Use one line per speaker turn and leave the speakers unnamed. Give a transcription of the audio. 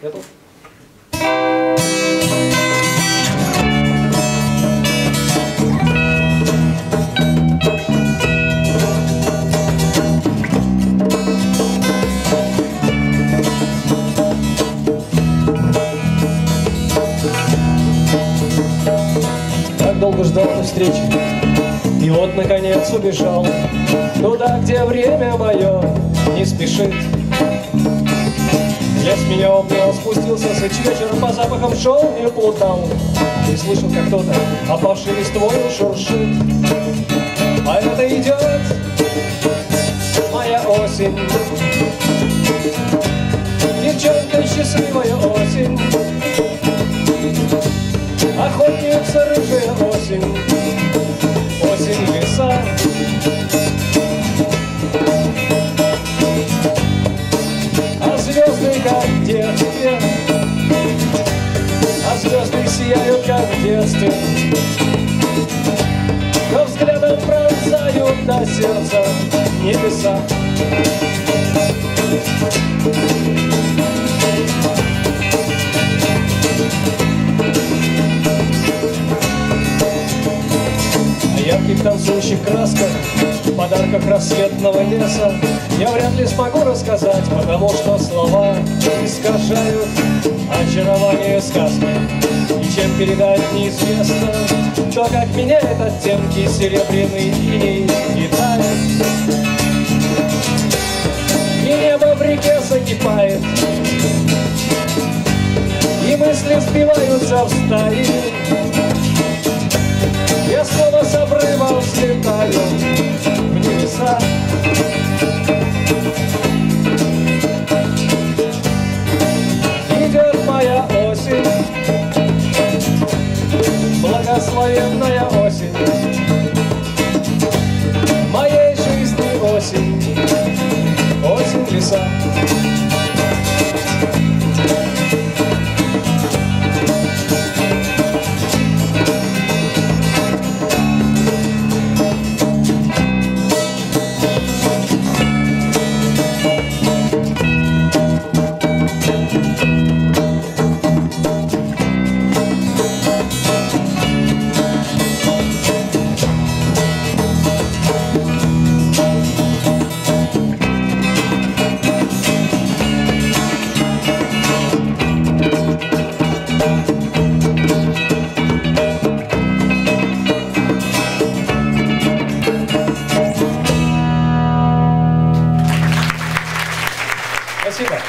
Готов? долго ждал этой встречи. И вот, наконец, убежал. Туда, где время мое не спешит. Я с меня обнял, спустился с вечера По запахам шел и плутал. И слышал, как кто-то опавший листвою шуршит. А это идет моя осень. Девчонка счастливая осень. Охотница рыжая осень звезды как в детстве, а звезды сияют как в детстве. Но взглядом пронзают до сердца небеса. О ярких танцующих красках, подарках рассветного леса. Я вряд ли смогу рассказать, потому что слова искажают очарование сказки. И чем передать неизвестно, то как меняет оттенки серебряный иней и тает И небо в реке закипает И мысли сбиваются в стаи осень Спасибо.